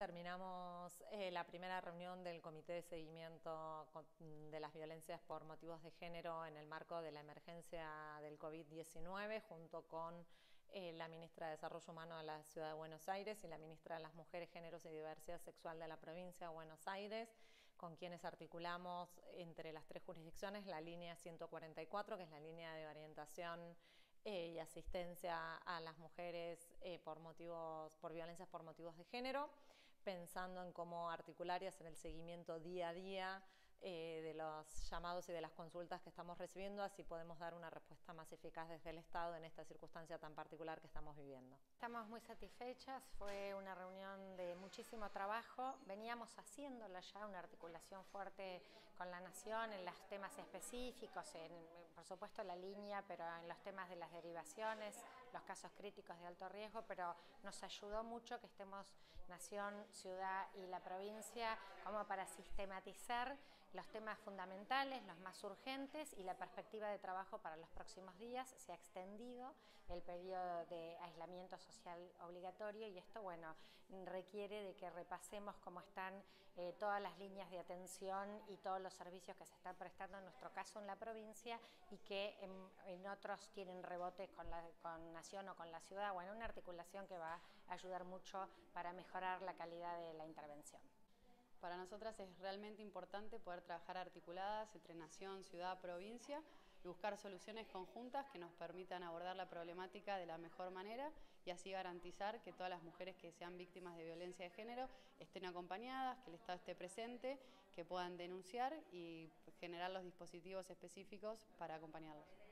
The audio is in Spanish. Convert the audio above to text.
Terminamos eh, la primera reunión del Comité de Seguimiento de las Violencias por Motivos de Género en el marco de la emergencia del COVID-19 junto con eh, la Ministra de Desarrollo Humano de la Ciudad de Buenos Aires y la Ministra de las Mujeres, Géneros y Diversidad Sexual de la provincia de Buenos Aires, con quienes articulamos entre las tres jurisdicciones la línea 144, que es la línea de orientación eh, y asistencia a las mujeres por motivos, por violencias por motivos de género, pensando en cómo articular y hacer el seguimiento día a día eh, de los llamados y de las consultas que estamos recibiendo, así podemos dar una respuesta más eficaz desde el Estado en esta circunstancia tan particular que estamos viviendo. Estamos muy satisfechas, fue una reunión de muchísimo trabajo, veníamos haciéndola ya, una articulación fuerte con la Nación en los temas específicos, en, por supuesto la línea, pero en los temas de las derivaciones, los casos críticos de alto riesgo, pero nos ayudó mucho que estemos Nación, Ciudad y la provincia como para sistematizar los temas fundamentales, los más urgentes y la perspectiva de trabajo para los próximos días. Se ha extendido el periodo de aislamiento social obligatorio y esto, bueno, requiere de que repasemos cómo están eh, todas las líneas de atención y todos los servicios que se están prestando en nuestro caso en la provincia y que en, otros tienen rebotes con, la, con Nación o con la ciudad. Bueno, una articulación que va a ayudar mucho para mejorar la calidad de la intervención. Para nosotras es realmente importante poder trabajar articuladas entre nación, ciudad, provincia y buscar soluciones conjuntas que nos permitan abordar la problemática de la mejor manera y así garantizar que todas las mujeres que sean víctimas de violencia de género estén acompañadas, que el Estado esté presente, que puedan denunciar y generar los dispositivos específicos para acompañarlos.